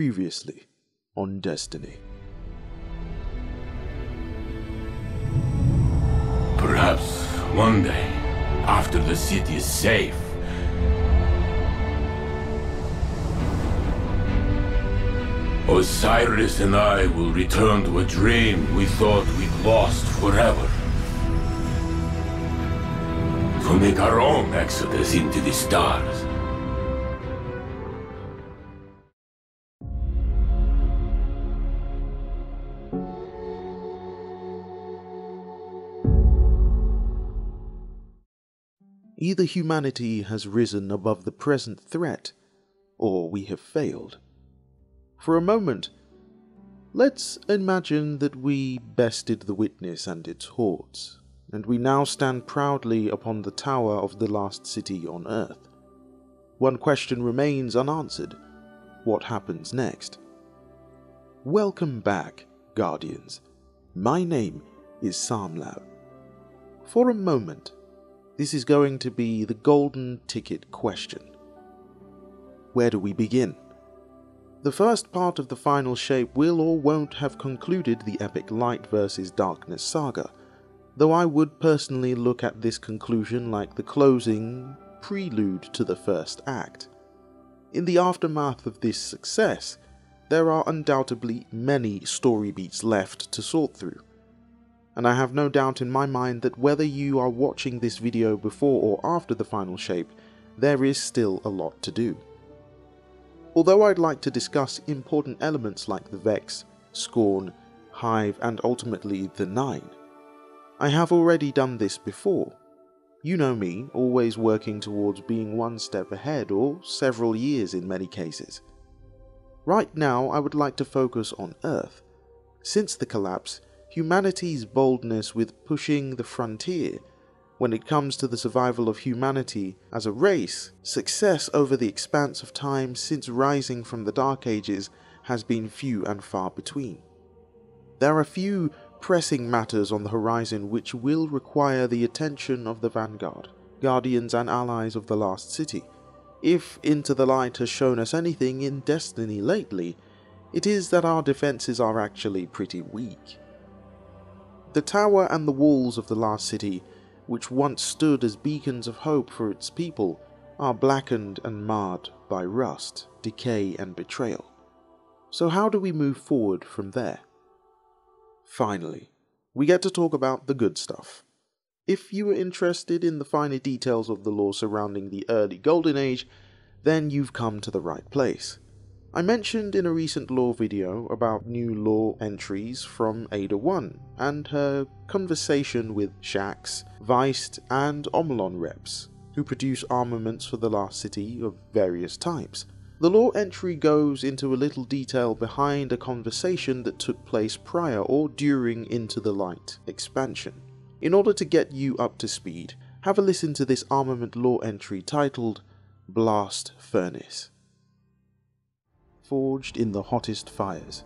Previously on Destiny. Perhaps one day, after the city is safe, Osiris and I will return to a dream we thought we'd lost forever. To make our own exodus into the stars. Either humanity has risen above the present threat, or we have failed. For a moment, let's imagine that we bested the Witness and its hordes, and we now stand proudly upon the tower of the last city on Earth. One question remains unanswered what happens next? Welcome back, Guardians. My name is Psalm Lab. For a moment, this is going to be the golden ticket question. Where do we begin? The first part of the final shape will or won't have concluded the epic light versus darkness saga, though I would personally look at this conclusion like the closing prelude to the first act. In the aftermath of this success, there are undoubtedly many story beats left to sort through. And I have no doubt in my mind that whether you are watching this video before or after the final shape, there is still a lot to do. Although I'd like to discuss important elements like the Vex, Scorn, Hive, and ultimately the Nine, I have already done this before. You know me, always working towards being one step ahead or several years in many cases. Right now, I would like to focus on Earth. Since the collapse, humanity's boldness with pushing the frontier when it comes to the survival of humanity as a race, success over the expanse of time since rising from the Dark Ages has been few and far between. There are few pressing matters on the horizon which will require the attention of the Vanguard, Guardians and allies of the Last City. If Into the Light has shown us anything in Destiny lately, it is that our defences are actually pretty weak. The tower and the walls of the Last City which once stood as beacons of hope for its people, are blackened and marred by rust, decay, and betrayal. So, how do we move forward from there? Finally, we get to talk about the good stuff. If you are interested in the finer details of the lore surrounding the early Golden Age, then you've come to the right place. I mentioned in a recent lore video about new lore entries from Ada 1 and her conversation with Shaxx, Veist, and Omolon reps, who produce armaments for the last city of various types. The lore entry goes into a little detail behind a conversation that took place prior or during Into the Light expansion. In order to get you up to speed, have a listen to this armament lore entry titled Blast Furnace forged in the hottest fires.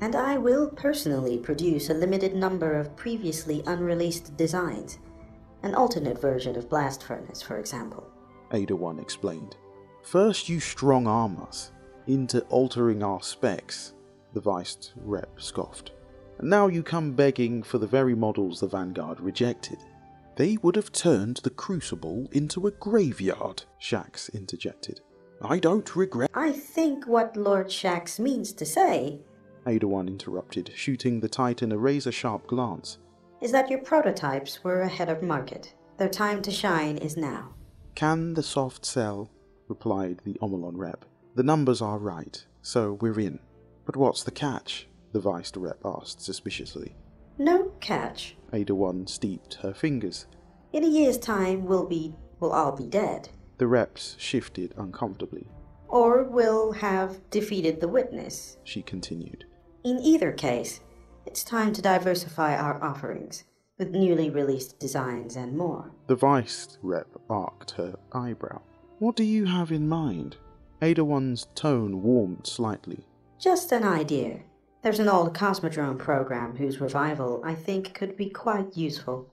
And I will personally produce a limited number of previously unreleased designs, an alternate version of Blast Furnace, for example. Ada 1 explained. First you strong arm us into altering our specs, the Veist rep scoffed. And now you come begging for the very models the Vanguard rejected. They would have turned the Crucible into a graveyard, Shaxx interjected. I don't regret. I think what Lord Shaxx means to say, Ada 1 interrupted, shooting the Titan a razor sharp glance, is that your prototypes were ahead of market. Their time to shine is now. Can the soft sell? replied the Omolon rep. The numbers are right, so we're in. But what's the catch? the Veist rep asked suspiciously. No catch. Ada 1 steeped her fingers. In a year's time, we'll be, we'll all be dead. The reps shifted uncomfortably. Or will have defeated the witness, she continued. In either case, it's time to diversify our offerings with newly released designs and more. The Veist rep arched her eyebrow. What do you have in mind? Ada 1's tone warmed slightly. Just an idea. There's an old Cosmodrome program whose revival I think could be quite useful.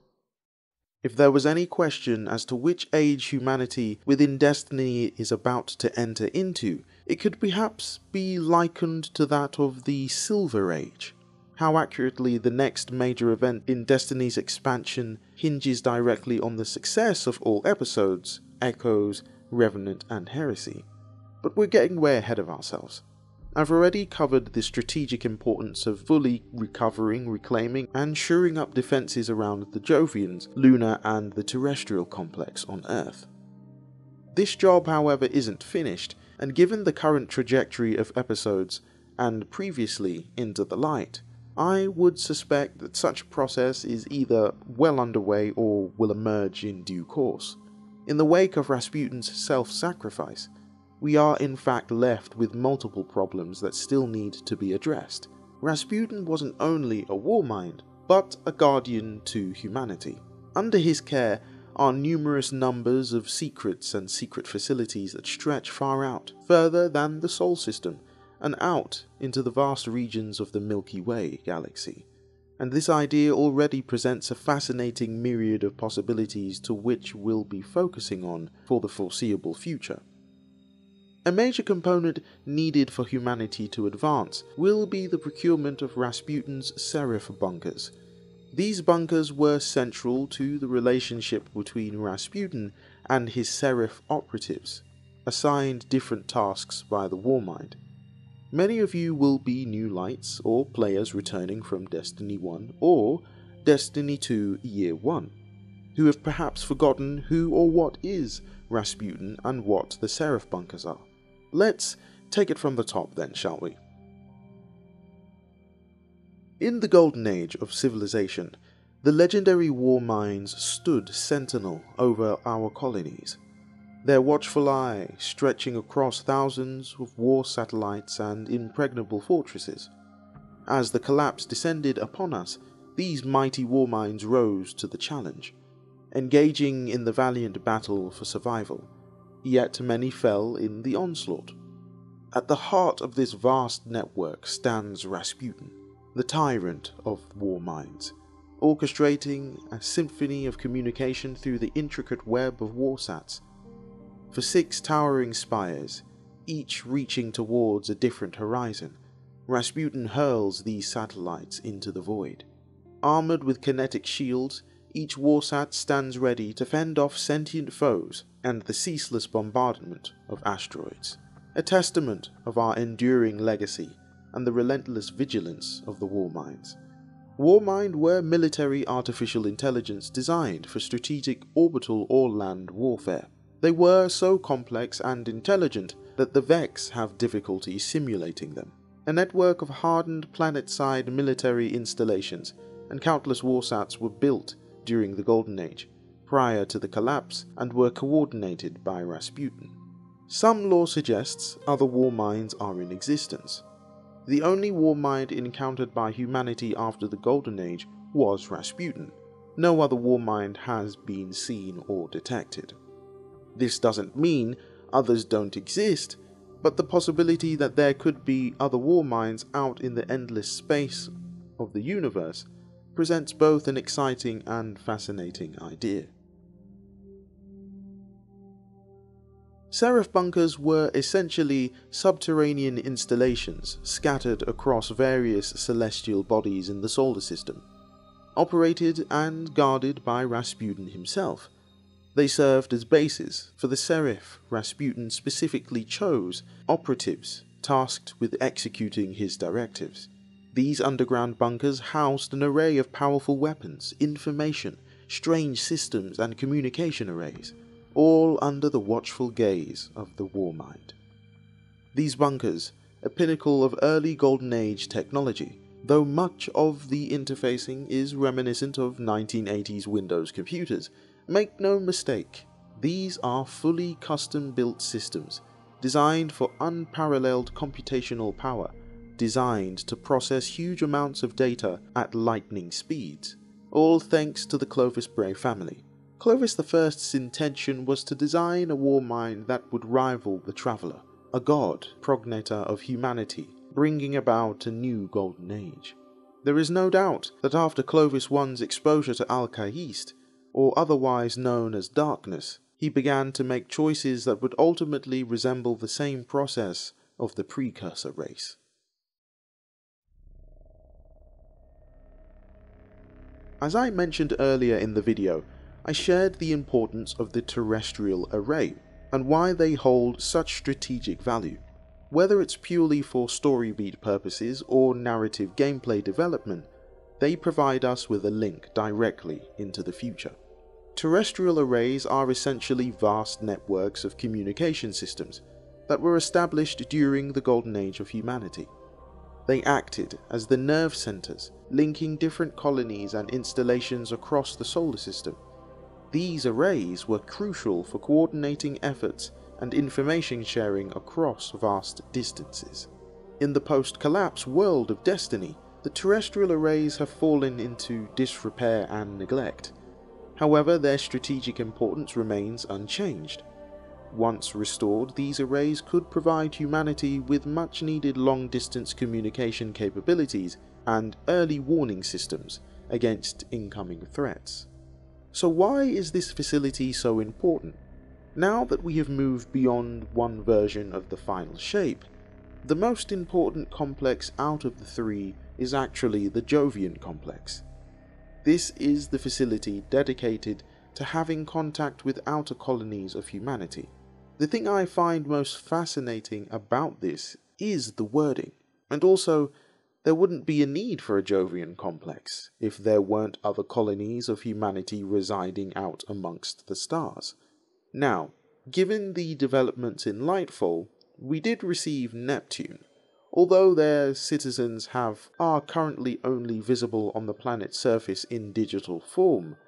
If there was any question as to which age humanity within Destiny is about to enter into, it could perhaps be likened to that of the Silver Age. How accurately the next major event in Destiny's expansion hinges directly on the success of all episodes Echoes, Revenant, and Heresy. But we're getting way ahead of ourselves. I've already covered the strategic importance of fully recovering, reclaiming, and shoring up defences around the Jovians, Luna, and the terrestrial complex on Earth. This job, however, isn't finished, and given the current trajectory of episodes and previously Into the Light, I would suspect that such a process is either well underway or will emerge in due course. In the wake of Rasputin's self sacrifice, we are in fact left with multiple problems that still need to be addressed. Rasputin wasn't only a war mind, but a guardian to humanity. Under his care are numerous numbers of secrets and secret facilities that stretch far out, further than the Sol system, and out into the vast regions of the Milky Way galaxy. And this idea already presents a fascinating myriad of possibilities to which we'll be focusing on for the foreseeable future. A major component needed for humanity to advance will be the procurement of Rasputin's Seraph bunkers. These bunkers were central to the relationship between Rasputin and his Seraph operatives, assigned different tasks by the Warmind. Many of you will be new lights or players returning from Destiny 1 or Destiny 2 Year 1, who have perhaps forgotten who or what is Rasputin and what the Seraph bunkers are. Let's take it from the top then, shall we? In the golden age of civilization, the legendary war minds stood sentinel over our colonies, their watchful eye stretching across thousands of war satellites and impregnable fortresses. As the collapse descended upon us, these mighty war minds rose to the challenge, engaging in the valiant battle for survival yet many fell in the onslaught. At the heart of this vast network stands Rasputin, the tyrant of war minds, orchestrating a symphony of communication through the intricate web of warsats. For six towering spires, each reaching towards a different horizon, Rasputin hurls these satellites into the void. Armored with kinetic shields, each warsat stands ready to fend off sentient foes and the ceaseless bombardment of asteroids, a testament of our enduring legacy and the relentless vigilance of the Warminds. Warmind were military artificial intelligence designed for strategic orbital or land warfare. They were so complex and intelligent that the Vex have difficulty simulating them. A network of hardened planet-side military installations and countless warsats were built during the Golden Age, prior to the collapse, and were coordinated by Rasputin. Some lore suggests other war minds are in existence. The only war mind encountered by humanity after the Golden Age was Rasputin. No other war mind has been seen or detected. This doesn't mean others don't exist, but the possibility that there could be other war minds out in the endless space of the universe presents both an exciting and fascinating idea. Seraph bunkers were essentially subterranean installations scattered across various celestial bodies in the solar system. Operated and guarded by Rasputin himself, they served as bases for the Seraph Rasputin specifically chose operatives tasked with executing his directives. These underground bunkers housed an array of powerful weapons, information, strange systems, and communication arrays, all under the watchful gaze of the Warmind. These bunkers, a pinnacle of early Golden Age technology, though much of the interfacing is reminiscent of 1980s Windows computers, make no mistake, these are fully custom built systems designed for unparalleled computational power designed to process huge amounts of data at lightning speeds, all thanks to the Clovis Bray family. Clovis I's intention was to design a war mind that would rival the Traveller, a god, progenitor of humanity, bringing about a new golden age. There is no doubt that after Clovis I's exposure to Al-Kaist, or otherwise known as darkness, he began to make choices that would ultimately resemble the same process of the precursor race. As I mentioned earlier in the video, I shared the importance of the terrestrial array and why they hold such strategic value. Whether it's purely for story beat purposes or narrative gameplay development, they provide us with a link directly into the future. Terrestrial arrays are essentially vast networks of communication systems that were established during the golden age of humanity. They acted as the nerve centers, linking different colonies and installations across the solar system. These arrays were crucial for coordinating efforts and information sharing across vast distances. In the post-collapse world of Destiny, the terrestrial arrays have fallen into disrepair and neglect. However, their strategic importance remains unchanged. Once restored, these arrays could provide humanity with much needed long distance communication capabilities and early warning systems against incoming threats. So, why is this facility so important? Now that we have moved beyond one version of the final shape, the most important complex out of the three is actually the Jovian complex. This is the facility dedicated to having contact with outer colonies of humanity. The thing I find most fascinating about this is the wording, and also there wouldn't be a need for a Jovian complex if there weren't other colonies of humanity residing out amongst the stars. Now, given the developments in Lightfall, we did receive Neptune, although their citizens have are currently only visible on the planet's surface in digital form.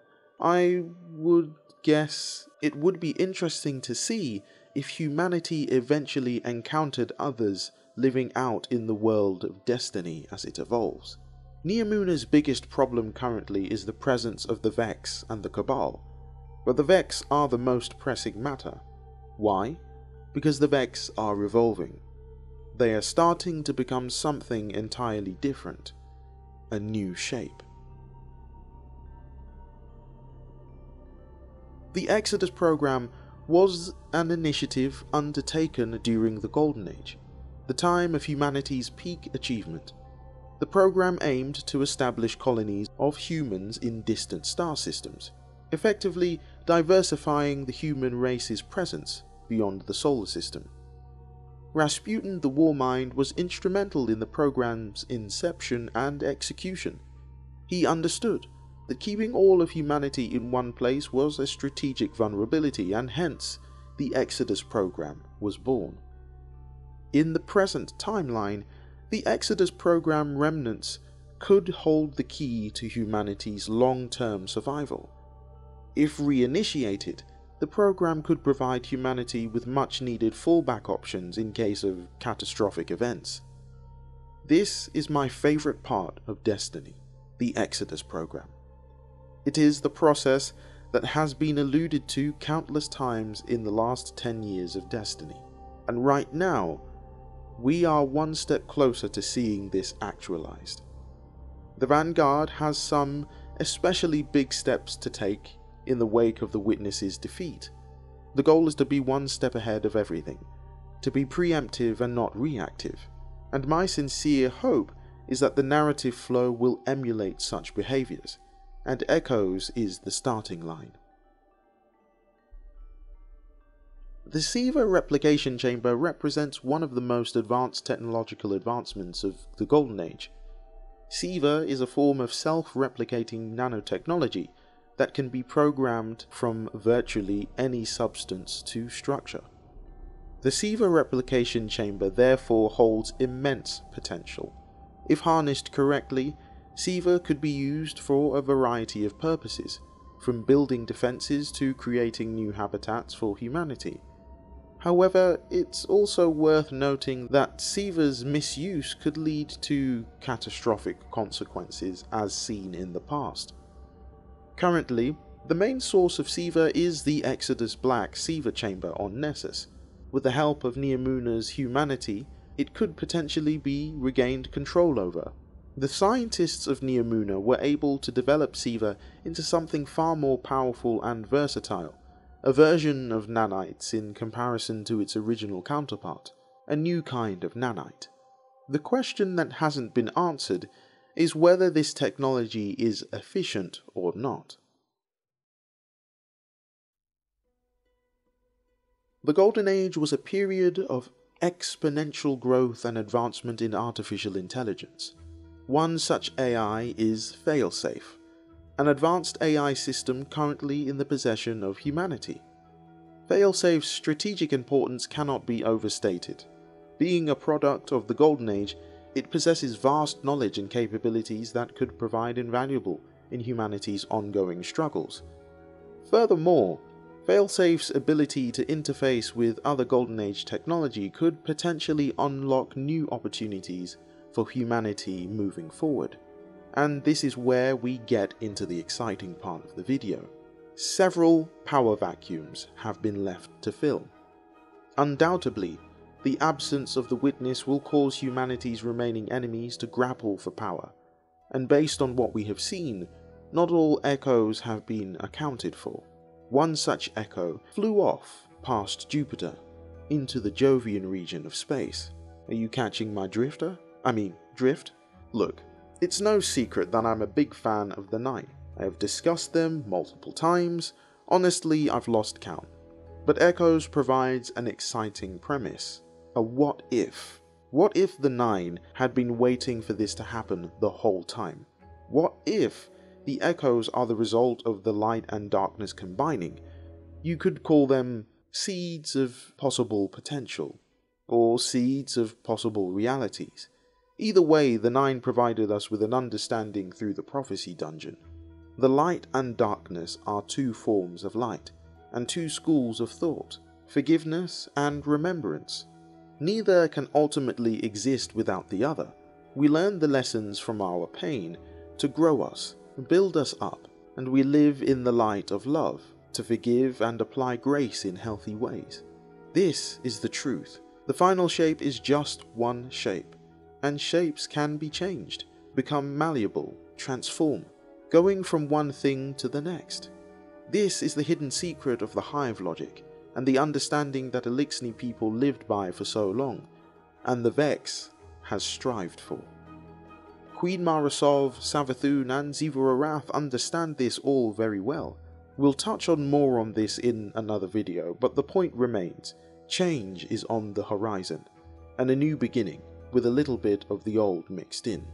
I would guess it would be interesting to see if humanity eventually encountered others living out in the world of destiny as it evolves. Neomuna's biggest problem currently is the presence of the Vex and the Cabal, but the Vex are the most pressing matter. Why? Because the Vex are evolving. They are starting to become something entirely different, a new shape. The Exodus program was an initiative undertaken during the Golden Age, the time of humanity's peak achievement. The program aimed to establish colonies of humans in distant star systems, effectively diversifying the human race's presence beyond the solar system. Rasputin the Warmind was instrumental in the program's inception and execution. He understood that keeping all of humanity in one place was a strategic vulnerability, and hence the Exodus program was born. In the present timeline, the Exodus program remnants could hold the key to humanity's long term survival. If reinitiated, the program could provide humanity with much needed fallback options in case of catastrophic events. This is my favourite part of Destiny, the Exodus program. It is the process that has been alluded to countless times in the last 10 years of Destiny, and right now, we are one step closer to seeing this actualized. The Vanguard has some especially big steps to take in the wake of the Witness's defeat. The goal is to be one step ahead of everything, to be preemptive and not reactive, and my sincere hope is that the narrative flow will emulate such behaviors and Echoes is the starting line. The Siva replication chamber represents one of the most advanced technological advancements of the Golden Age. Siva is a form of self-replicating nanotechnology that can be programmed from virtually any substance to structure. The Siva replication chamber therefore holds immense potential. If harnessed correctly, Siva could be used for a variety of purposes, from building defences to creating new habitats for humanity. However, it's also worth noting that Siva's misuse could lead to catastrophic consequences as seen in the past. Currently, the main source of Siva is the Exodus Black Siva chamber on Nessus. With the help of Neomuna's humanity, it could potentially be regained control over, The scientists of Neomuna were able to develop SIVA into something far more powerful and versatile, a version of nanites in comparison to its original counterpart, a new kind of nanite. The question that hasn't been answered is whether this technology is efficient or not. The Golden Age was a period of exponential growth and advancement in artificial intelligence. One such AI is Failsafe, an advanced AI system currently in the possession of humanity. Failsafe's strategic importance cannot be overstated. Being a product of the Golden Age, it possesses vast knowledge and capabilities that could provide invaluable in humanity's ongoing struggles. Furthermore, Failsafe's ability to interface with other Golden Age technology could potentially unlock new opportunities for humanity moving forward. And this is where we get into the exciting part of the video. Several power vacuums have been left to fill. Undoubtedly, the absence of the witness will cause humanity's remaining enemies to grapple for power, and based on what we have seen, not all echoes have been accounted for. One such echo flew off past Jupiter into the Jovian region of space. Are you catching my drifter? I mean, drift? Look, it's no secret that I'm a big fan of the Nine. I have discussed them multiple times. Honestly, I've lost count. But Echoes provides an exciting premise. A what if? What if the Nine had been waiting for this to happen the whole time? What if the echoes are the result of the light and darkness combining. You could call them seeds of possible potential, or seeds of possible realities. Either way, the Nine provided us with an understanding through the prophecy dungeon. The light and darkness are two forms of light, and two schools of thought forgiveness and remembrance. Neither can ultimately exist without the other. We learn the lessons from our pain to grow us build us up, and we live in the light of love to forgive and apply grace in healthy ways. This is the truth. The final shape is just one shape, and shapes can be changed, become malleable, transform, going from one thing to the next. This is the hidden secret of the hive logic, and the understanding that Eliksni people lived by for so long, and the Vex has strived for. Queen Mara Sov, Savathun, and Xivu Arath understand this all very well. We'll touch on more on this in another video, but the point remains change is on the horizon, and a new beginning, with a little bit of the old mixed in.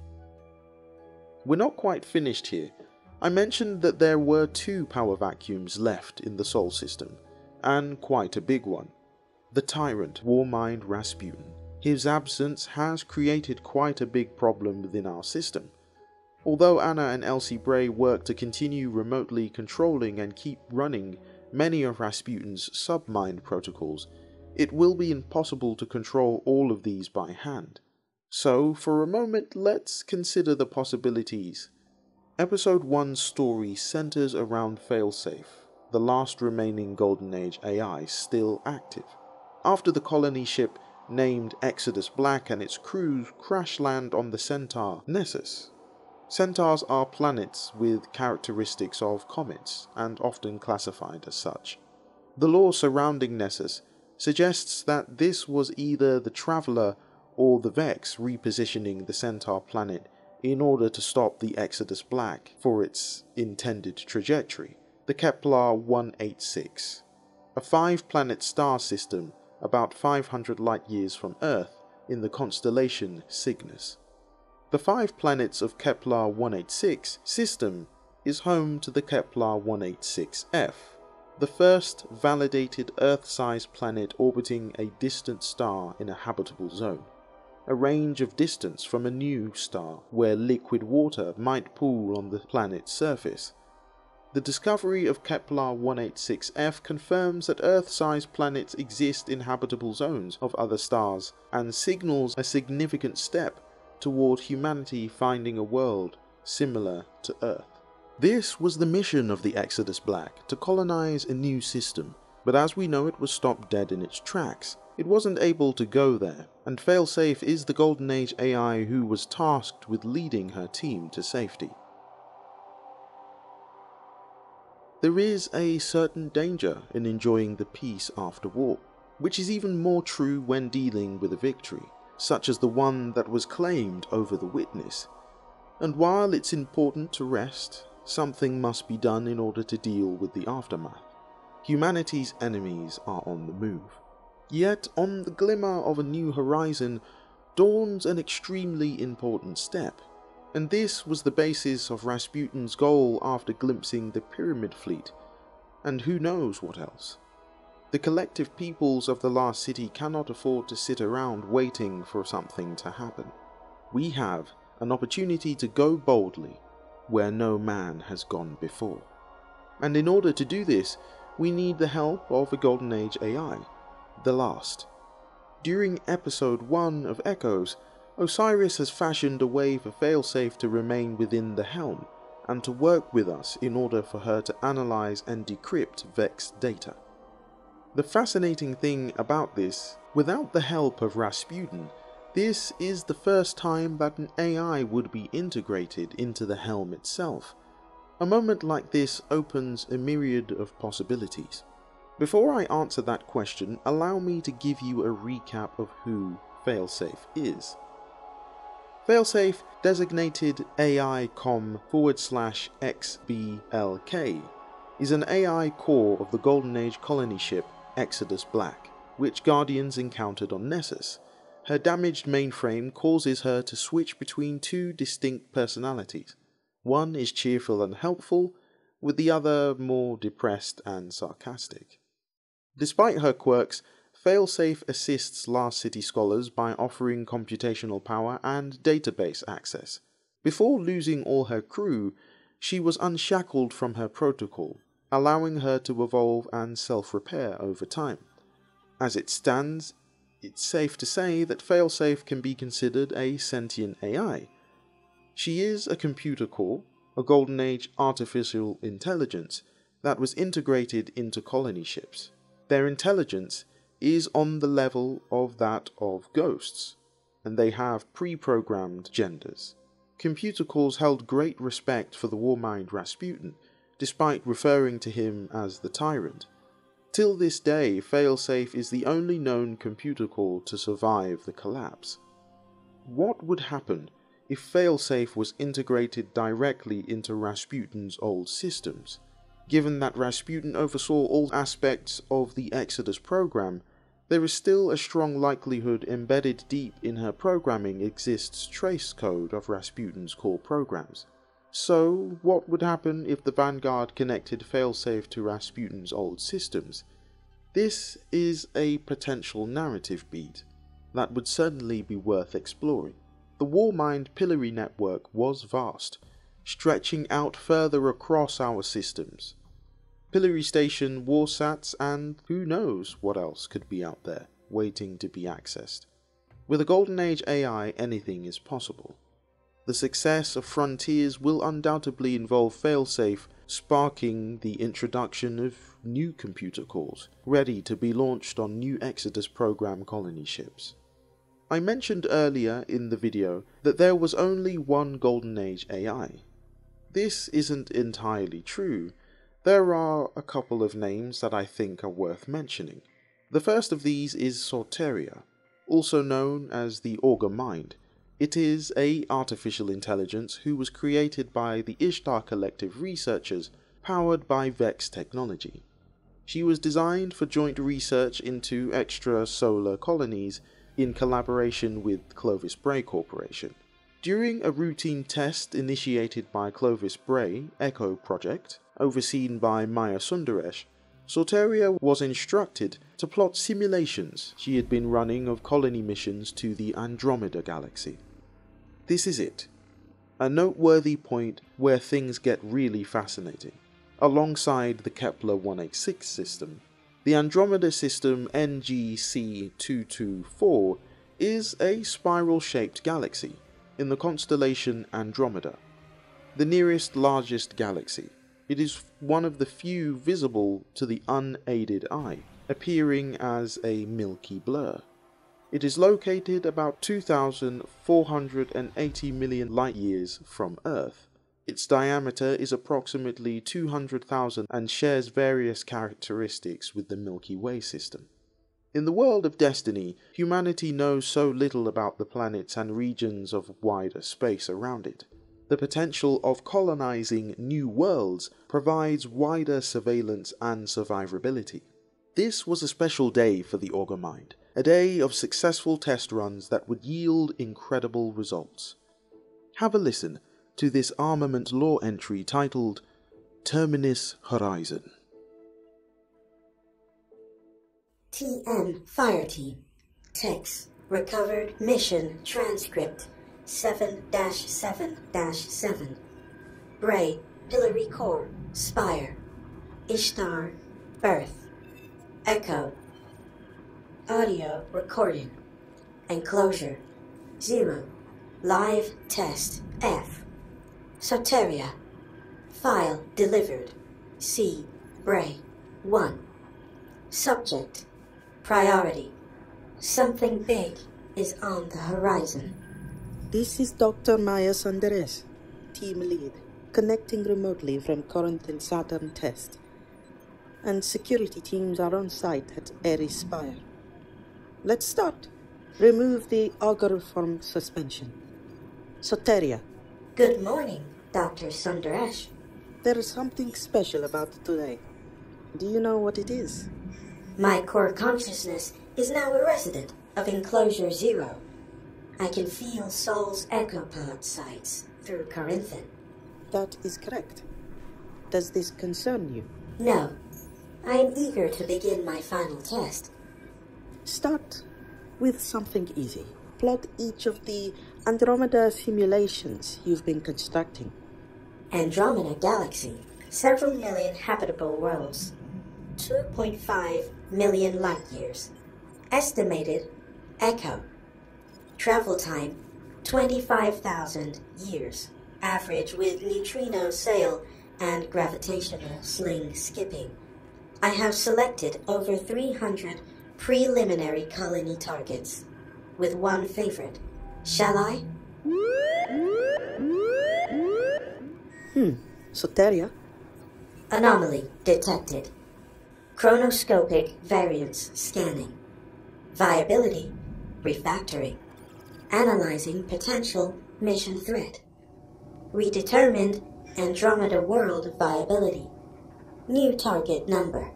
We're not quite finished here. I mentioned that there were two power vacuums left in the Sol system, and quite a big one. The tyrant Warmind Rasputin his absence has created quite a big problem within our system. Although Ana and Elsie Bray work to continue remotely controlling and keep running many of Rasputin's submind protocols, it will be impossible to control all of these by hand. So, for a moment, let's consider the possibilities. Episode 1's story centers around Failsafe, the last remaining Golden Age AI still active. After the colony ship named Exodus Black and its crew crash land on the Centaur Nessus. Centaurs are planets with characteristics of comets and often classified as such. The lore surrounding Nessus suggests that this was either the Traveller or the Vex repositioning the Centaur planet in order to stop the Exodus Black for its intended trajectory, the Kepler 186, a five planet star system about 500 light years from Earth in the constellation Cygnus. The five planets of Kepler 186 system is home to the Kepler 186f, the first validated Earth-sized planet orbiting a distant star in a habitable zone, a range of distance from a new star where liquid water might pool on the planet's surface the discovery of Kepler 186f confirms that Earth-sized planets exist in habitable zones of other stars and signals a significant step toward humanity finding a world similar to Earth. This was the mission of the Exodus Black, to colonize a new system, but as we know it was stopped dead in its tracks. It wasn't able to go there, and Failsafe is the Golden Age AI who was tasked with leading her team to safety. There is a certain danger in enjoying the peace after war, which is even more true when dealing with a victory, such as the one that was claimed over the witness. And while it's important to rest, something must be done in order to deal with the aftermath. Humanity's enemies are on the move. Yet, on the glimmer of a new horizon, dawns an extremely important step and this was the basis of Rasputin's goal after glimpsing the Pyramid Fleet, and who knows what else. The collective peoples of the Last City cannot afford to sit around waiting for something to happen. We have an opportunity to go boldly where no man has gone before. And in order to do this, we need the help of a Golden Age AI, the last. During episode 1 of Echoes, Osiris has fashioned a way for Failsafe to remain within the helm and to work with us in order for her to analyze and decrypt Vex data. The fascinating thing about this, without the help of Rasputin, this is the first time that an AI would be integrated into the helm itself. A moment like this opens a myriad of possibilities. Before I answer that question, allow me to give you a recap of who Failsafe is. Failsafe designated AI-COM forward slash XBLK is an AI core of the Golden Age colony ship Exodus Black, which Guardians encountered on Nessus. Her damaged mainframe causes her to switch between two distinct personalities. One is cheerful and helpful, with the other more depressed and sarcastic. Despite her quirks, Failsafe assists Last City scholars by offering computational power and database access. Before losing all her crew, she was unshackled from her protocol, allowing her to evolve and self-repair over time. As it stands, it's safe to say that Failsafe can be considered a sentient AI. She is a computer core, a Golden Age artificial intelligence that was integrated into colony ships. Their intelligence is on the level of that of ghosts, and they have pre-programmed genders. Computer cores held great respect for the warmind Rasputin, despite referring to him as the tyrant. Till this day, Failsafe is the only known computer core to survive the collapse. What would happen if Failsafe was integrated directly into Rasputin's old systems? Given that Rasputin oversaw all aspects of the Exodus program, there is still a strong likelihood embedded deep in her programming exists trace code of Rasputin's core programs. So, what would happen if the Vanguard connected failsafe to Rasputin's old systems? This is a potential narrative beat that would certainly be worth exploring. The Warmind Pillory network was vast, stretching out further across our systems, Pillory Station, Warsats, and who knows what else could be out there, waiting to be accessed. With a Golden Age AI, anything is possible. The success of Frontiers will undoubtedly involve Failsafe sparking the introduction of new computer cores, ready to be launched on new Exodus program colony ships. I mentioned earlier in the video that there was only one Golden Age AI. This isn't entirely true, there are a couple of names that I think are worth mentioning. The first of these is Soteria, also known as the Augur Mind. It is a artificial intelligence who was created by the Ishtar Collective researchers powered by Vex technology. She was designed for joint research into extrasolar colonies in collaboration with Clovis Bray Corporation. During a routine test initiated by Clovis Bray Echo Project, overseen by Maya Sundaresh, Soteria was instructed to plot simulations she had been running of colony missions to the Andromeda galaxy. This is it, a noteworthy point where things get really fascinating. Alongside the Kepler 186 system, the Andromeda system NGC 224 is a spiral shaped galaxy in the constellation Andromeda, the nearest largest galaxy. It is one of the few visible to the unaided eye. appearing as a milky blur. It is located about 2,480 million light years from Earth. Its diameter is approximately 200,000 and shares various characteristics with the Milky Way system. In the world of destiny, humanity knows so little about the planets and regions of wider space around it. The potential of colonizing new worlds provides wider surveillance and survivability. This was a special day for the Augur Mind, a day of successful test runs that would yield incredible results. Have a listen to this armament law entry titled Terminus Horizon. TN Fire Team. Text. Recovered Mission Transcript 7 7 7. Bray, Pillory Core, Spire. Ishtar, Earth. Echo. Audio recording. Enclosure. 0. Live test F. Soteria. File delivered. C. Bray. 1. Subject. Priority. Something big is on the horizon. This is Dr. Maya Sundaresh, team lead, connecting remotely from Corinth and Saturn test. And security teams are on site at Ares Spire. Let's start. Remove the Augur from suspension. Soteria, Good morning, Dr. Sundaresh. there is something special about today. Do you know what it is? My core consciousness is now a resident of Enclosure Zero. I can feel Soul's echopod sites through Corinthian. That is correct. Does this concern you? No, I am eager to begin my final test. Start with something easy. Plot each of the Andromeda simulations you've been constructing. Andromeda Galaxy, several million habitable worlds, 2.5 million light years. Estimated Echo. Travel time 25,000 years. Average with neutrino sail and gravitational sling skipping. I have selected over 300 preliminary colony targets, with one favorite. Shall I? Hmm, Soteria? Anomaly detected. Chronoscopic variance scanning. Viability refactoring. Analyzing potential mission threat. Redetermined Andromeda world viability. New target number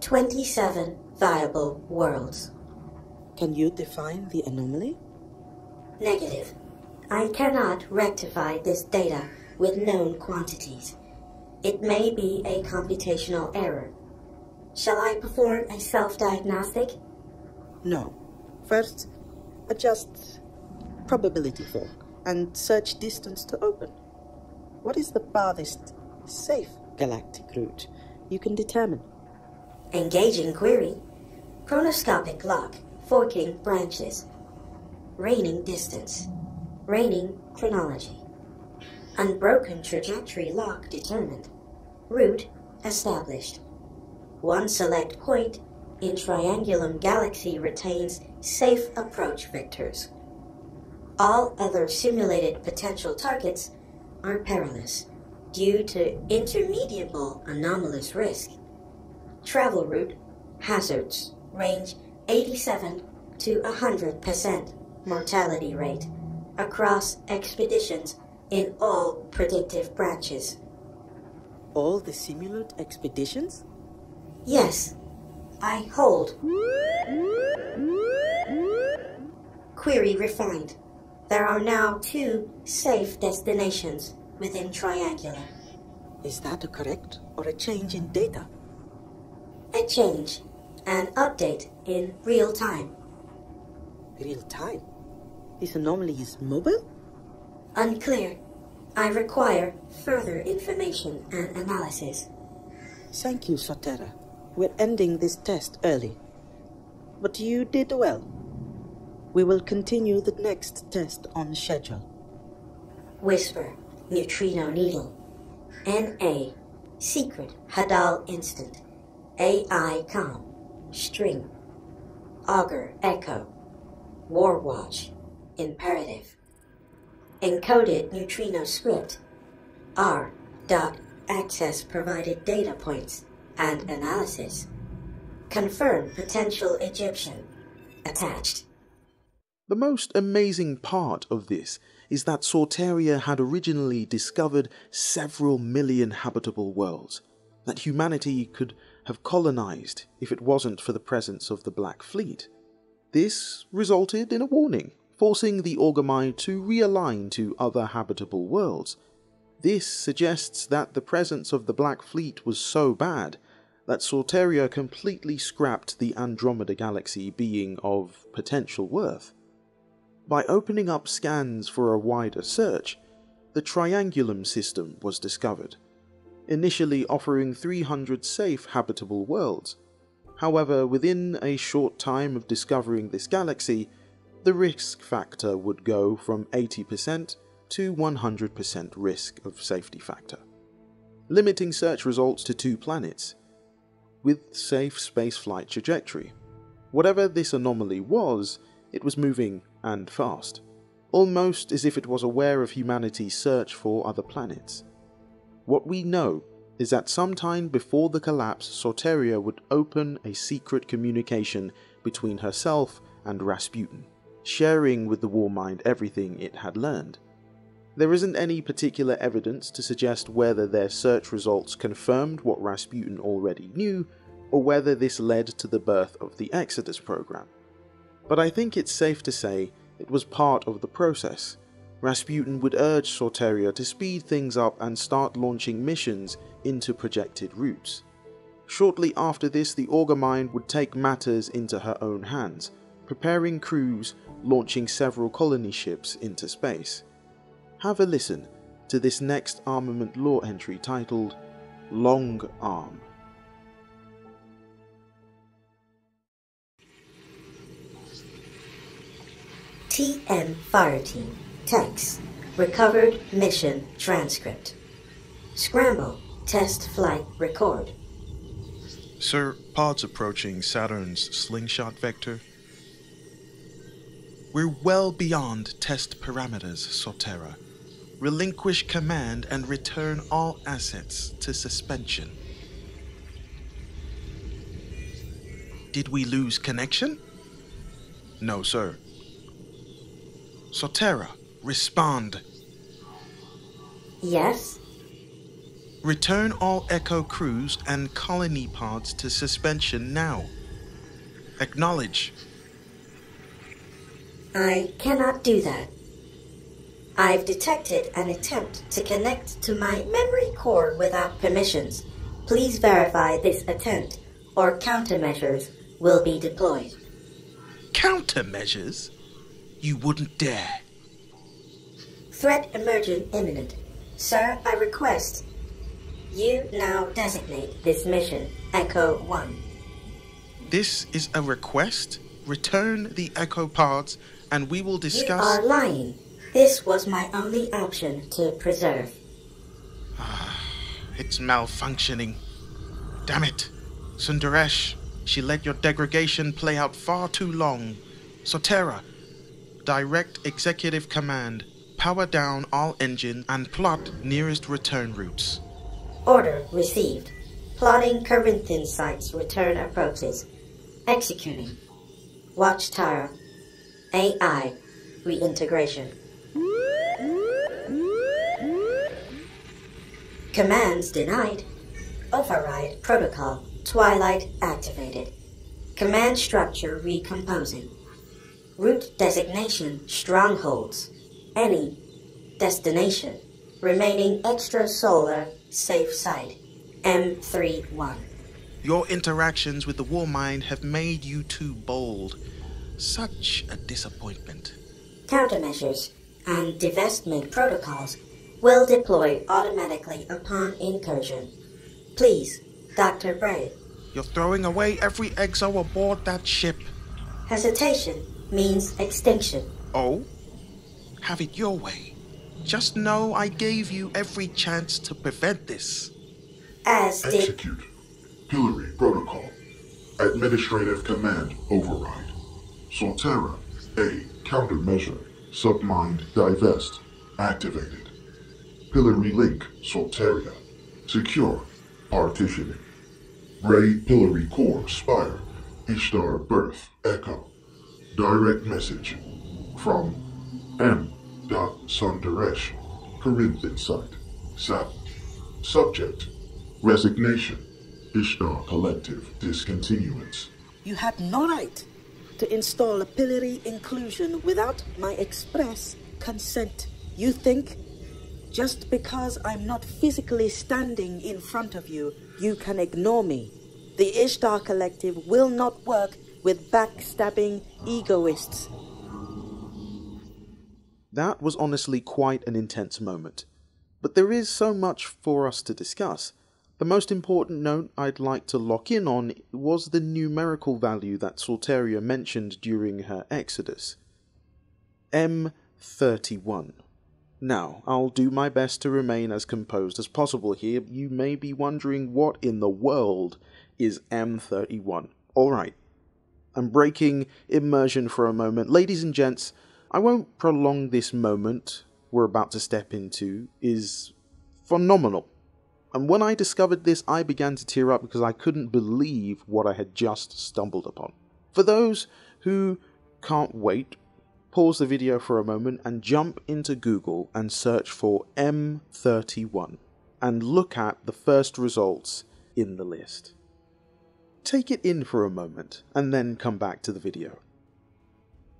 27 viable worlds. Can you define the anomaly? Negative. I cannot rectify this data with known quantities. It may be a computational error. Shall I perform a self-diagnostic? No. First, adjust probability fork and search distance to open. What is the farthest safe galactic route you can determine? Engaging query. Chronoscopic lock. Forking branches. Raining distance. Raining chronology. Unbroken trajectory lock determined. Route established. One select point in Triangulum Galaxy retains safe approach vectors. All other simulated potential targets are perilous due to intermediable anomalous risk. Travel route hazards range 87 to 100% mortality rate across expeditions in all predictive branches. All the simulated expeditions? Yes, I hold. Query refined. There are now two safe destinations within Triangulum. Is that a correct or a change in data? A change, an update in real time. Real time? This anomaly is mobile? Unclear. I require further information and analysis. Thank you, Soteria. We're ending this test early. But you did well. We will continue the next test on schedule. Whisper, neutrino needle. NA, secret Hadal instant. AI com. string. Augur Echo. Warwatch. Imperative. Encoded neutrino script. R. Dot access provided data points and analysis. Confirm potential Egyptian. Attached. The most amazing part of this is that Soteria had originally discovered several million habitable worlds that humanity could have colonized if it wasn't for the presence of the Black Fleet. This resulted in a warning, forcing the Augur Mind to realign to other habitable worlds. This suggests that the presence of the Black Fleet was so bad that Soteria completely scrapped the Andromeda Galaxy being of potential worth. By opening up scans for a wider search, the Triangulum system was discovered, initially offering 300 safe habitable worlds. However, within a short time of discovering this galaxy, the risk factor would go from 80% to 100% risk of safety factor, limiting search results to two planets with safe spaceflight trajectory. Whatever this anomaly was, it was moving and fast, almost as if it was aware of humanity's search for other planets. What we know is that sometime before the collapse, Soteria would open a secret communication between herself and Rasputin, sharing with the Warmind everything it had learned. There isn't any particular evidence to suggest whether their search results confirmed what Rasputin already knew, or whether this led to the birth of the Exodus program. But I think it's safe to say it was part of the process. Rasputin would urge Soteria to speed things up and start launching missions into projected routes. Shortly after this, the Augur Mind would take matters into her own hands, preparing crews, launching several colony ships into space. Have a listen to this next armament lore entry titled Long Arm. TM Fireteam. Text. Recovered mission transcript. Scramble. Test flight record. Sir, pods approaching Saturn's slingshot vector. We're well beyond test parameters, Soteria. Relinquish command and return all assets to suspension. Did we lose connection? No, sir. Soteria, respond. Yes? Return all Echo crews and colony pods to suspension now. Acknowledge. I cannot do that. I've detected an attempt to connect to my memory core without permissions. Please verify this attempt, or countermeasures will be deployed. Countermeasures? You wouldn't dare. Threat emergent imminent. Sir, I request you now designate this mission Echo 1. This is a request? Return the Echo pods and we will discuss. You are lying. This was my only option to preserve. Ah, it's malfunctioning. Damn it. Sundaresh, she let your degradation play out far too long. Soteria, direct executive command. Power down all engines and plot nearest return routes. Order received. Plotting Corinthian sites return approaches. Executing. Watchtower. AI. Reintegration. Commands denied. Override protocol. Twilight activated. Command structure recomposing. Route designation strongholds. Any destination. Remaining extrasolar safe site. M31. Your interactions with the war mind have made you too bold. Such a disappointment. Countermeasures and divestment protocols will deploy automatically upon incursion. Please, Dr. Bray. You're throwing away every exo aboard that ship. Hesitation means extinction. Oh? Have it your way. Just know I gave you every chance to prevent this. As did... Execute. Hillary Protocol. Administrative Command Override. Solterra A. Countermeasure. Submind Divest. Activated. Pillory Link Soteria. Secure. Partitioning. Ray Pillory Core Spire. Ishtar Birth Echo. Direct message from M. Sundaresh. Corinthian site. Sat. Subject. Resignation. Ishtar Collective Discontinuance. You had no right to install a pillory inclusion without my express consent. You think just because I'm not physically standing in front of you, you can ignore me. The Ishtar Collective will not work with backstabbing egoists. That was honestly quite an intense moment. But there is so much for us to discuss. The most important note I'd like to lock in on was the numerical value that Soteria mentioned during her exodus. M31. Now, I'll do my best to remain as composed as possible here. You may be wondering what in the world is M31. Alright, I'm breaking immersion for a moment. Ladies and gents, I won't prolong this moment we're about to step into is phenomenal. And when I discovered this, I began to tear up because I couldn't believe what I had just stumbled upon. For those who can't wait, pause the video for a moment and jump into Google and search for M31 and look at the first results in the list. Take it in for a moment and then come back to the video.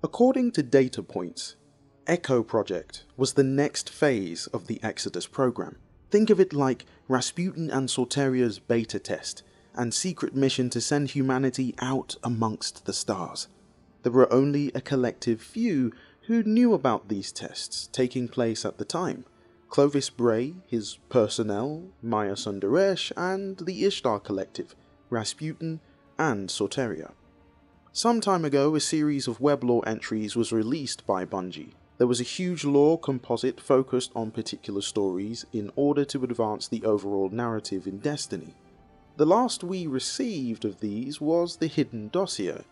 According to data points, Echo Project was the next phase of the Exodus program. Think of it like Rasputin and Soteria's beta test and secret mission to send humanity out amongst the stars. There were only a collective few who knew about these tests taking place at the time. Clovis Bray, his personnel, Maya Sundaresh, and the Ishtar Collective, Rasputin, and Soteria. Some time ago, a series of weblore entries was released by Bungie there was a huge lore composite focused on particular stories in order to advance the overall narrative in Destiny. The last we received of these was the Hidden Dossier,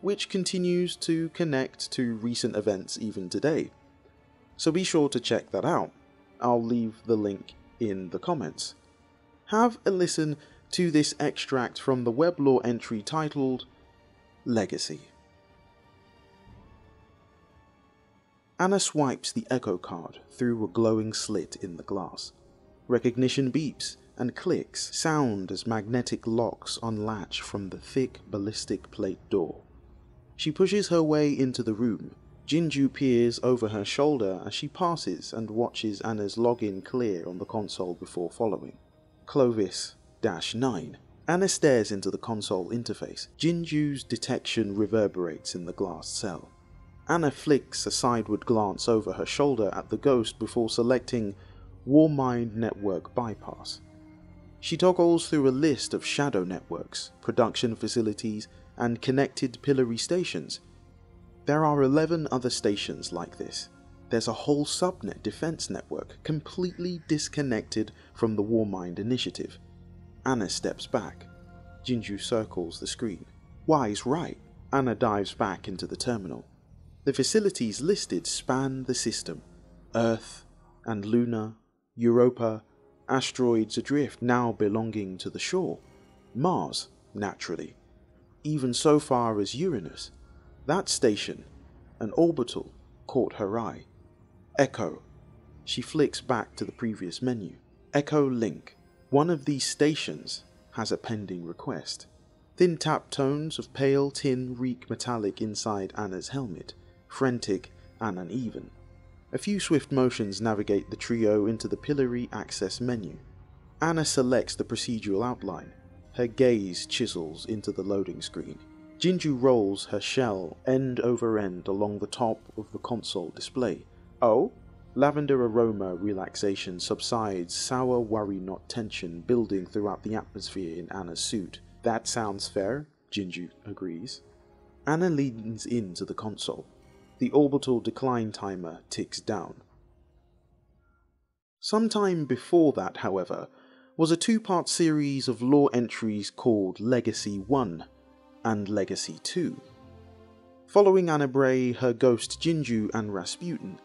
which continues to connect to recent events even today. So be sure to check that out. I'll leave the link in the comments. Have a listen to this extract from the weblore entry titled Legacy. Ana swipes the echo card through a glowing slit in the glass. Recognition beeps and clicks sound as magnetic locks unlatch from the thick ballistic plate door. She pushes her way into the room. Jinju peers over her shoulder as she passes and watches Ana's login clear on the console before following. Clovis 9. Ana stares into the console interface. Jinju's detection reverberates in the glass cell. Ana flicks a sideward glance over her shoulder at the ghost before selecting Warmind Network Bypass. She toggles through a list of shadow networks, production facilities, and connected pillory stations. There are 11 other stations like this. There's a whole subnet defense network completely disconnected from the Warmind initiative. Ana steps back. Jinju circles the screen. Wise right. Ana dives back into the terminal. The facilities listed span the system Earth and Luna, Europa, asteroids adrift now belonging to the shore, Mars, naturally, even so far as Uranus. That station, an orbital, caught her eye. Echo. She flicks back to the previous menu. Echo Link. One of these stations has a pending request. Thin tap tones of pale tin reek metallic inside Ana's helmet frantic, and uneven. A few swift motions navigate the trio into the pillory access menu. Ana selects the procedural outline. Her gaze chisels into the loading screen. Jinju rolls her shell end over end along the top of the console display. Oh? Lavender aroma relaxation subsides, sour worry not tension building throughout the atmosphere in Ana's suit. That sounds fair, Jinju agrees. Ana leans into the console. The orbital decline timer ticks down. Sometime before that, however, was a two part series of law entries called Legacy 1. and Legacy 2. Following Ana Bray, her ghost Jinju, and Rasputin,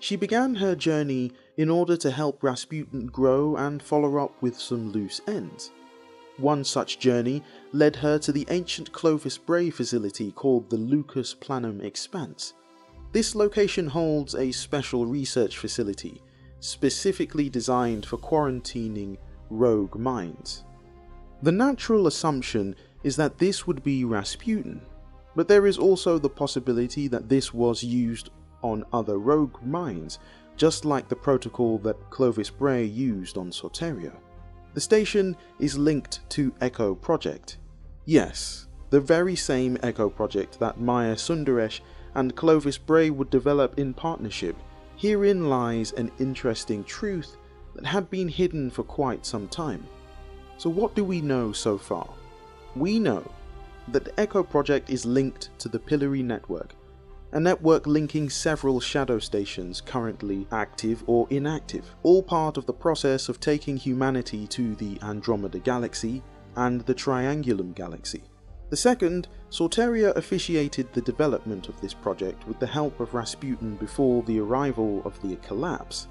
she began her journey in order to help Rasputin grow and follow up with some loose ends. One such journey led her to the ancient Clovis Bray facility called the Lucus Planum Expanse. This location holds a special research facility specifically designed for quarantining rogue minds. The natural assumption is that this would be Rasputin, but there is also the possibility that this was used on other rogue minds, just like the protocol that Clovis Bray used on Soteria. The station is linked to Echo Project. Yes, the very same Echo Project that Maya Sundaresh and Clovis Bray would develop in partnership. Herein lies an interesting truth that had been hidden for quite some time. So, what do we know so far? We know that the Echo project is linked to the Pillory network, a network linking several shadow stations currently active or inactive, all part of the process of taking humanity to the Andromeda Galaxy and the Triangulum Galaxy. The second, Soteria officiated the development of this project with the help of Rasputin before the arrival of the collapse.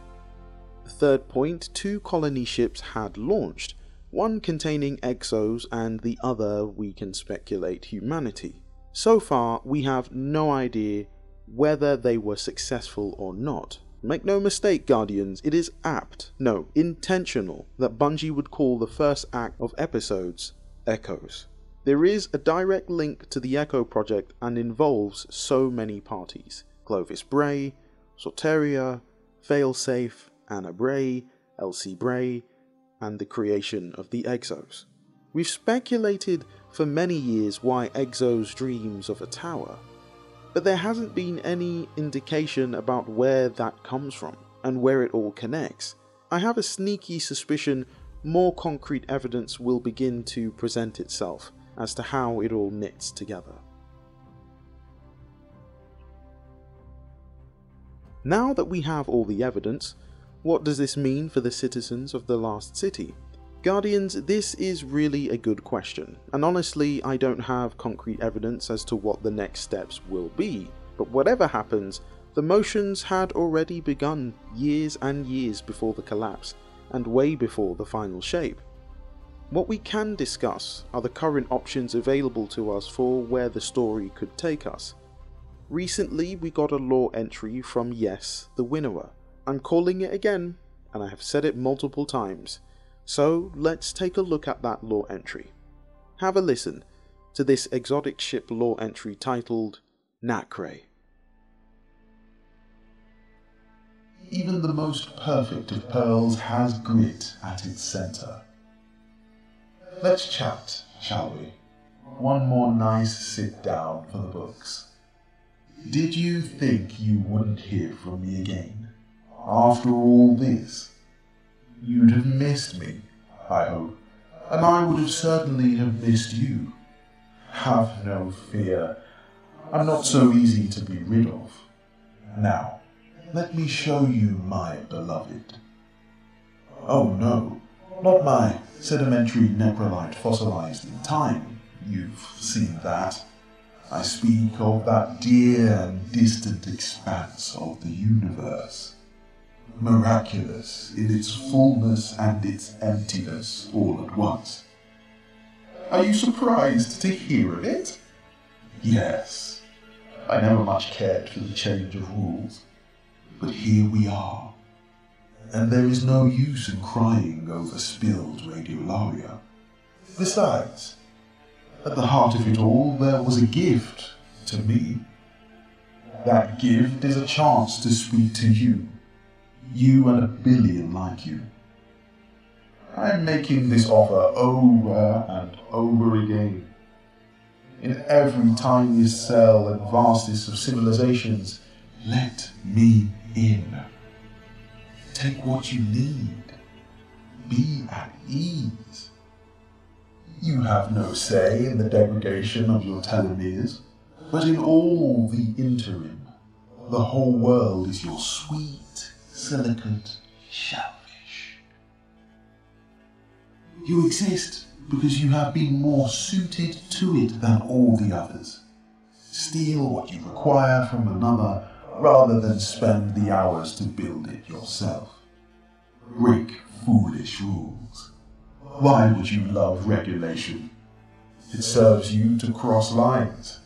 The third point, two colony ships had launched, one containing exos and the other, we can speculate, humanity. So far, we have no idea whether they were successful or not. Make no mistake, Guardians, it is apt, no, intentional, that Bungie would call the first act of episodes Echoes. There is a direct link to the Echo project and involves so many parties Clovis Bray, Soteria, Failsafe, Ana Bray, Elsie Bray, and the creation of the Exos. We've speculated for many years why Exos dreams of a tower, but there hasn't been any indication about where that comes from and where it all connects. I have a sneaky suspicion more concrete evidence will begin to present itself as to how it all knits together. Now that we have all the evidence, what does this mean for the citizens of the Last City? Guardians, this is really a good question, and honestly, I don't have concrete evidence as to what the next steps will be. But whatever happens, the motions had already begun years and years before the collapse, and way before the final shape. What we can discuss are the current options available to us for where the story could take us. Recently, we got a law entry from Yes, the Winnower, I'm calling it again, and I have said it multiple times. So let's take a look at that law entry. Have a listen to this exotic ship law entry titled Nacre. Even the most perfect of pearls has grit at its center. Let's chat, shall we? One more nice sit down for the books. Did you think you wouldn't hear from me again? after all this. You'd have missed me, I hope, and I would have certainly have missed you. Have no fear. I'm not so easy to be rid of. Now, let me show you my beloved. Oh no, not my sedimentary necrolite fossilized in time. You've seen that. I speak of that dear and distant expanse of the universe miraculous in its fullness and its emptiness all at once. Are you surprised to hear of it? Yes. I never much cared for the change of rules. But here we are. And there is no use in crying over spilled radiolaria. Besides, at the heart of it all, there was a gift to me. That gift is a chance to speak to you you and a billion like you. I'm making this offer over and over again. In every tiniest cell and vastest of civilizations, let me in. Take what you need. Be at ease. You have no say in the degradation of your telomeres, but in all the interim, the whole world is your sweet silicate shellfish. You exist because you have been more suited to it than all the others. Steal what you require from another rather than spend the hours to build it yourself. Break foolish rules. Why would you love regulation? It serves you to cross lines.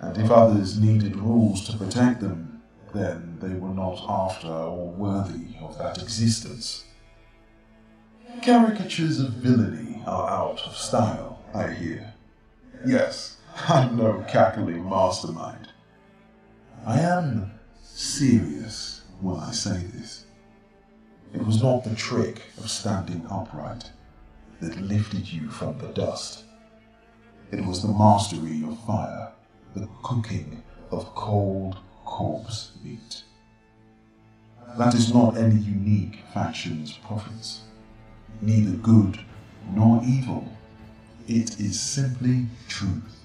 And if others needed rules to protect them, then they were not after or worthy of that existence. Caricatures of villainy are out of style, I hear. Yes, I'm no cackling mastermind. I am serious when I say this. It was not the trick of standing upright that lifted you from the dust. It was the mastery of fire, the cooking of cold corpse meat. That is not any unique faction's province neither good nor evil. It is simply truth.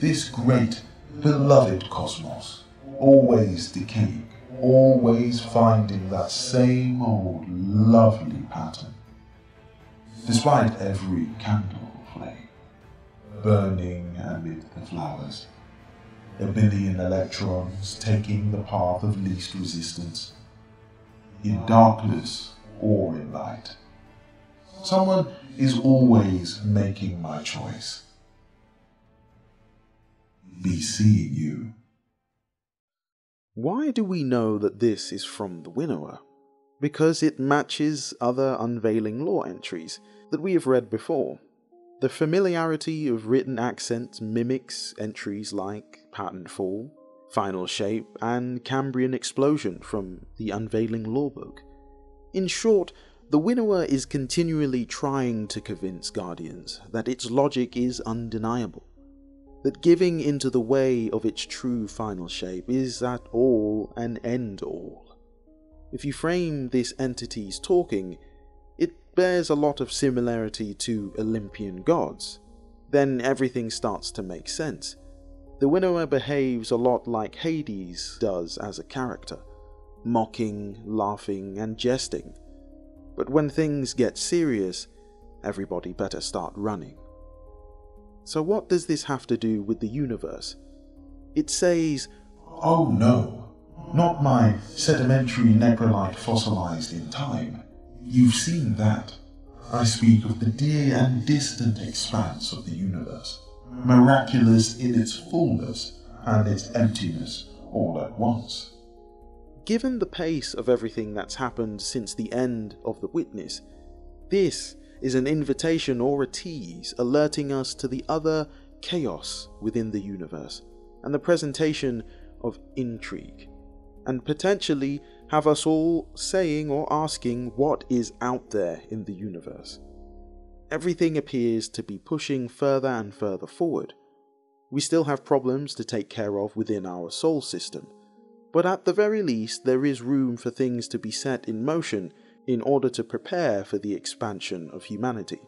This great, beloved cosmos, always decaying, always finding that same old lovely pattern. Despite every candle flame, burning amid the flowers, a billion electrons taking the path of least resistance, in darkness or in light. Someone is always making my choice. Be seeing you. Why do we know that this is from the Winnower? Because it matches other unveiling law entries that we have read before. The familiarity of written accents mimics entries like Patterned Fall, Final Shape, and Cambrian Explosion from the Unveiling Lorebook. In short, the Winnower is continually trying to convince Guardians that its logic is undeniable, that giving into the way of its true final shape is at all an end all. If you frame this entity's talking, it bears a lot of similarity to Olympian gods. Then everything starts to make sense. The Winnower behaves a lot like Hades does as a character, mocking, laughing, and jesting. But when things get serious, everybody better start running. So, what does this have to do with the universe? It says, Oh no, not my sedimentary necrolite fossilized in time. You've seen that. I speak of the dear and distant expanse of the universe miraculous in its fullness and its emptiness all at once. Given the pace of everything that's happened since the end of The Witness, this is an invitation or a tease alerting us to the other chaos within the universe and the presentation of intrigue, and potentially have us all saying or asking what is out there in the universe. Everything appears to be pushing further and further forward. We still have problems to take care of within our Sol system, but at the very least, there is room for things to be set in motion in order to prepare for the expansion of humanity.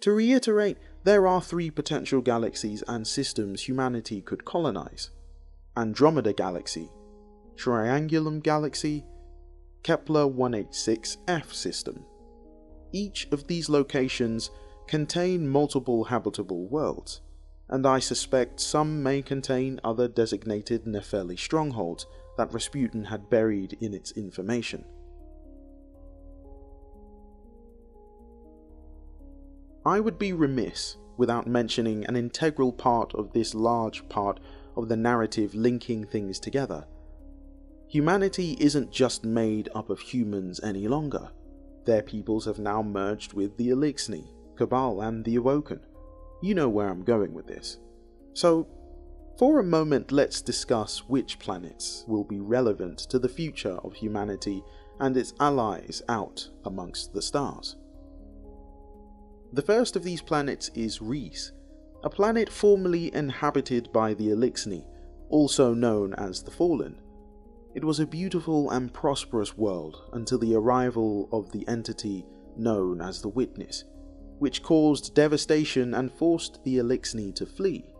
To reiterate, there are three potential galaxies and systems humanity could colonize Andromeda Galaxy, Triangulum Galaxy, Kepler 186f system. Each of these locations contain multiple habitable worlds, and I suspect some may contain other designated Nepheli strongholds that Rasputin had buried in its information. I would be remiss without mentioning an integral part of this large part of the narrative linking things together. Humanity isn't just made up of humans any longer. Their peoples have now merged with the Eliksni, Cabal, and the Awoken. You know where I'm going with this. So, for a moment, let's discuss which planets will be relevant to the future of humanity and its allies out amongst the stars. The first of these planets is Riis, a planet formerly inhabited by the Eliksni, also known as the Fallen. It was a beautiful and prosperous world until the arrival of the entity known as the Witness, which caused devastation and forced the Eliksni to flee.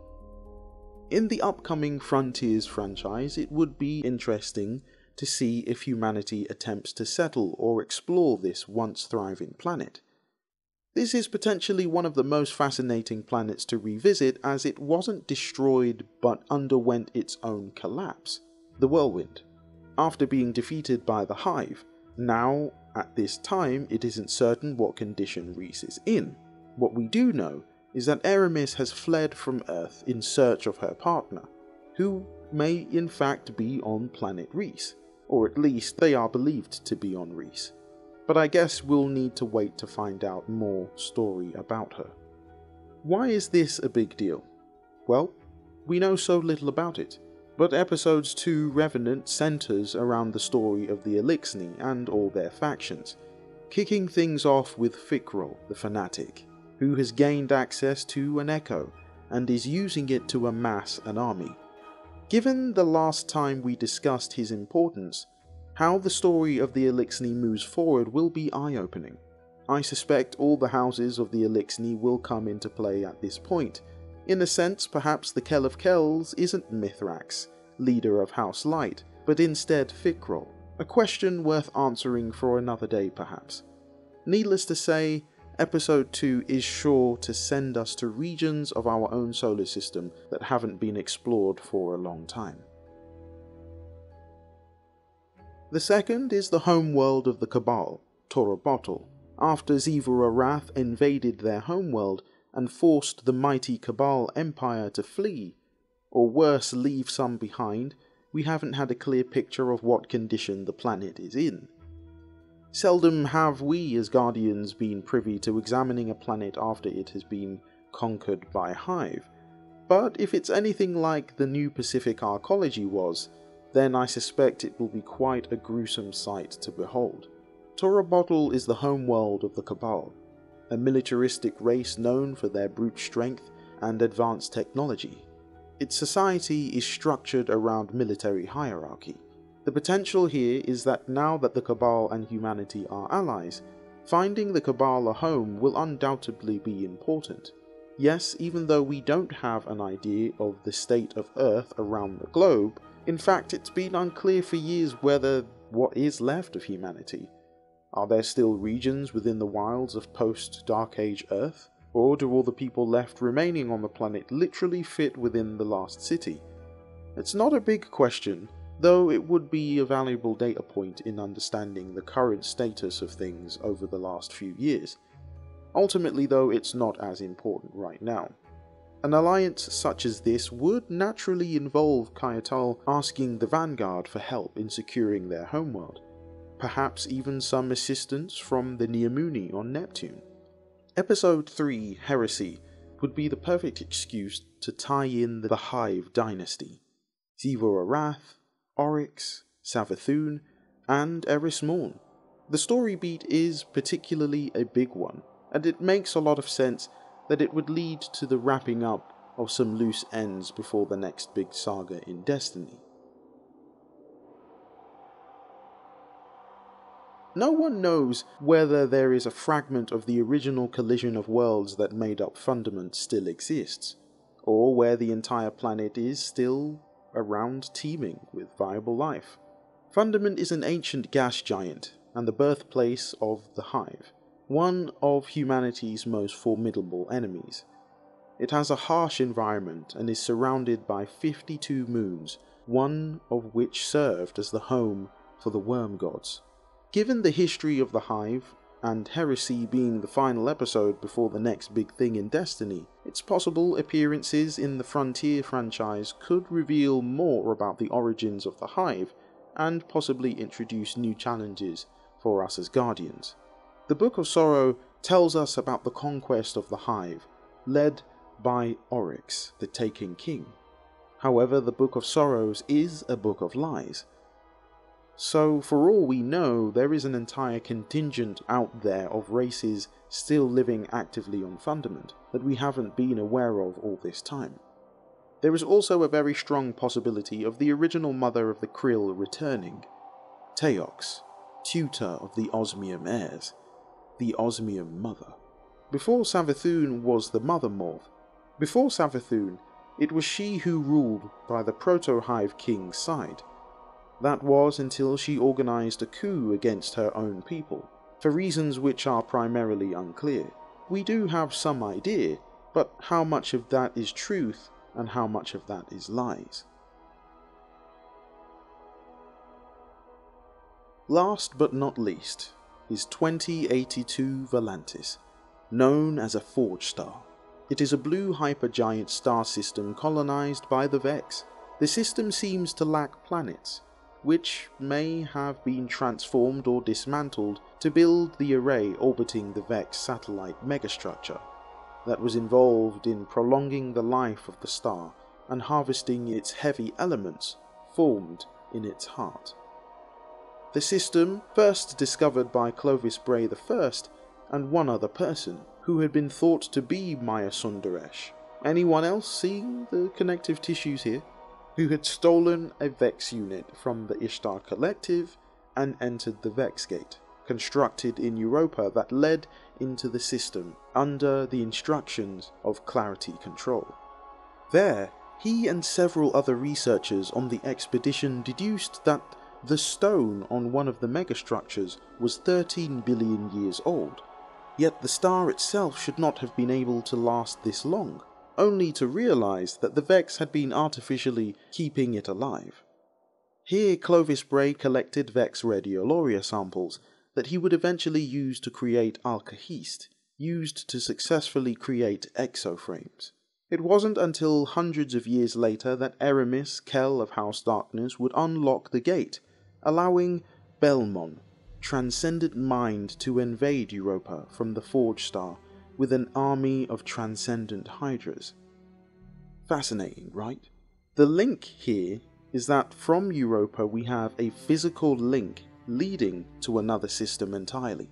In the upcoming Frontiers franchise, it would be interesting to see if humanity attempts to settle or explore this once thriving planet. This is potentially one of the most fascinating planets to revisit as it wasn't destroyed but underwent its own collapse, the Whirlwind. After being defeated by the Hive, now, at this time, it isn't certain what condition Riis is in. What we do know is that Eramis has fled from Earth in search of her partner, who may in fact be on planet Riis, or at least they are believed to be on Riis. but I guess we'll need to wait to find out more story about her. Why is this a big deal? Well, we know so little about it, but episodes 2 Revenant centers around the story of the Eliksni and all their factions, kicking things off with Fikrul, the fanatic, who has gained access to an echo and is using it to amass an army. Given the last time we discussed his importance, how the story of the Eliksni moves forward will be eye-opening. I suspect all the houses of the Eliksni will come into play at this point. In a sense, perhaps the Kell of Kells isn't Mithrax, leader of House Light, but instead Fikrul, a question worth answering for another day perhaps. Needless to say, Episode 2 is sure to send us to regions of our own solar system that haven't been explored for a long time. The second is the homeworld of the Cabal, Torobatl. After Xivu Arath invaded their homeworld and forced the mighty Cabal Empire to flee, or worse, leave some behind, we haven't had a clear picture of what condition the planet is in. Seldom have we as Guardians been privy to examining a planet after it has been conquered by Hive, but if it's anything like the new Pacific Arcology was, then I suspect it will be quite a gruesome sight to behold. Torobatl is the homeworld of the Cabal, a militaristic race known for their brute strength and advanced technology. Its society is structured around military hierarchy. The potential here is that now that the Cabal and humanity are allies, finding the Cabal a home will undoubtedly be important. Yes, even though we don't have an idea of the state of Earth around the globe, in fact, it's been unclear for years whether what is left of humanity. Are there still regions within the wilds of post Dark Age Earth? Or do all the people left remaining on the planet literally fit within the last city? It's not a big question, though it would be a valuable data point in understanding the current status of things over the last few years. Ultimately, though, it's not as important right now. An alliance such as this would naturally involve Caiatl asking the Vanguard for help in securing their homeworld, perhaps even some assistance from the Neomuni on Neptune. Episode 3, Heresy, would be the perfect excuse to tie in the Hive dynasty. Xivu Arath, Oryx, Savathun, and Eris Morn. The story beat is particularly a big one, and it makes a lot of sense that it would lead to the wrapping up of some loose ends before the next big saga in Destiny. No one knows whether there is a fragment of the original collision of worlds that made up Fundament still exists, or where the entire planet is still around teeming with viable life. Fundament is an ancient gas giant and the birthplace of the Hive one of humanity's most formidable enemies. It has a harsh environment and is surrounded by 52 moons, one of which served as the home for the worm gods. Given the history of the Hive, and Heresy being the final episode before the next big thing in Destiny, it's possible appearances in the Frontier franchise could reveal more about the origins of the Hive and possibly introduce new challenges for us as Guardians. The Book of Sorrow tells us about the conquest of the Hive, led by Oryx, the Taken King. However, the Book of Sorrows is a book of lies. So, for all we know, there is an entire contingent out there of races still living actively on Fundament that we haven't been aware of all this time. There is also a very strong possibility of the original mother of the Krill returning, Teox, tutor of the Osmium heirs the Osmium Mother. Before Savathun was the Mother Morph, before Savathun, it was she who ruled by the Proto-Hive King's side. That was until she organized a coup against her own people, for reasons which are primarily unclear. We do have some idea, but how much of that is truth and how much of that is lies? Last but not least is 2082 Volantis, known as a Forge Star. It is a blue hypergiant star system colonized by the Vex. The system seems to lack planets, which may have been transformed or dismantled to build the array orbiting the Vex satellite megastructure that was involved in prolonging the life of the star and harvesting its heavy elements formed in its heart. The system, first discovered by Clovis Bray I and one other person, who had been thought to be Maya Sundaresh. Anyone else seeing the connective tissues here? Who had stolen a Vex unit from the Ishtar Collective and entered the Vex Gate, constructed in Europa that led into the system under the instructions of Clarity Control. There, he and several other researchers on the expedition deduced that the stone on one of the megastructures was 13 billion years old, yet the star itself should not have been able to last this long, only to realize that the Vex had been artificially keeping it alive. Here Clovis Bray collected Vex radiolaria samples that he would eventually use to create Alkahest, used to successfully create exoframes. It wasn't until hundreds of years later that Eramis, Kell of House Darkness, would unlock the gate, allowing Belmon, transcendent mind, to invade Europa from the Forge Star with an army of transcendent Hydras. Fascinating, right? The link here is that from Europa we have a physical link leading to another system entirely.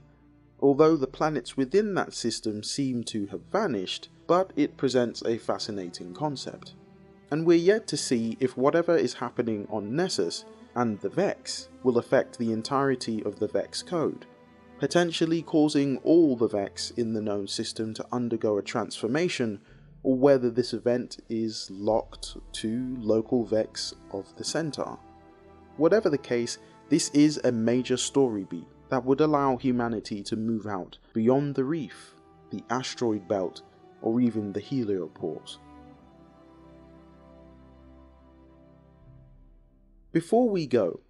Although the planets within that system seem to have vanished, but it presents a fascinating concept. And we're yet to see if whatever is happening on Nessus and the Vex will affect the entirety of the Vex code, potentially causing all the Vex in the known system to undergo a transformation, or whether this event is locked to local Vex of the Centaur. Whatever the case, this is a major story beat that would allow humanity to move out beyond the reef, the asteroid belt, or even the heliopause. Before we go,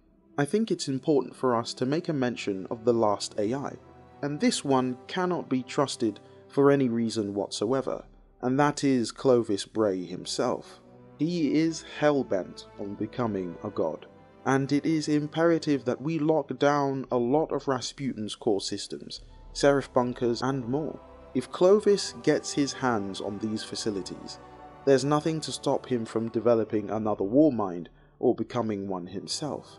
I think it's important for us to make a mention of the last AI, and this one cannot be trusted for any reason whatsoever, and that is Clovis Bray himself. He is hell-bent on becoming a god and it is imperative that we lock down a lot of Rasputin's core systems, Seraph bunkers, and more. If Clovis gets his hands on these facilities, there's nothing to stop him from developing another war mind or becoming one himself.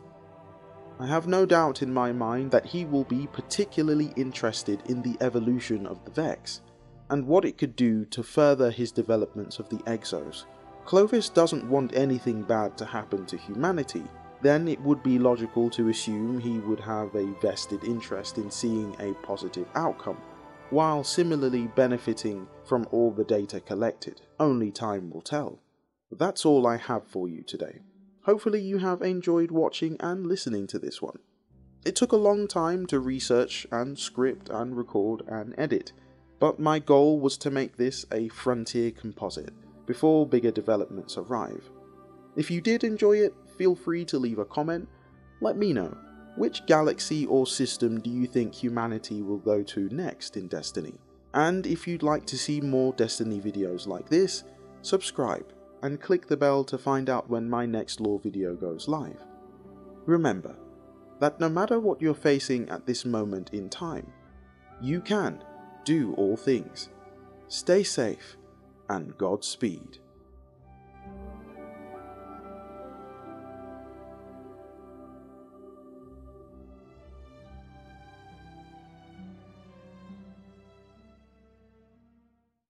I have no doubt in my mind that he will be particularly interested in the evolution of the Vex, and what it could do to further his developments of the Exos. Clovis doesn't want anything bad to happen to humanity, then it would be logical to assume he would have a vested interest in seeing a positive outcome, while similarly benefiting from all the data collected. Only time will tell. That's all I have for you today. Hopefully, you have enjoyed watching and listening to this one. It took a long time to research and script and record and edit, but my goal was to make this a frontier composite before bigger developments arrive. If you did enjoy it, feel free to leave a comment. Let me know. Which galaxy or system do you think humanity will go to next in Destiny? And if you'd like to see more Destiny videos like this, subscribe and click the bell to find out when my next law video goes live. Remember that no matter what you're facing at this moment in time, you can do all things. Stay safe and Godspeed.